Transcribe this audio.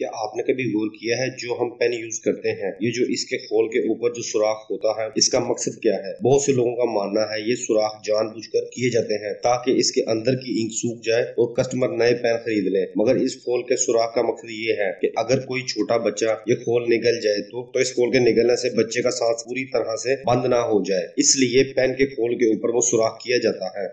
क्या आपने कभी गौर किया है जो हम पेन यूज़ करते हैं? ये जो इसके खोल के ऊपर जो सुराख होता है इसका मकसद क्या है? बहुत से लोगों का मानना है ये सुराख जानबूझकर किए जाते हैं ताकि इसके अंदर की इंक सूख जाए और कस्टमर नए पेन खरीद ले। मगर इस खोल के सुराख का मकसद ये है की अगर कोई छोटा बच्चा ये खोल निकल जाए तो, तो इस खोल के निकलने से बच्चे का सांस पूरी तरह से बंद ना हो जाए। इसलिए पेन के खोल के ऊपर वो सुराख किया जाता है।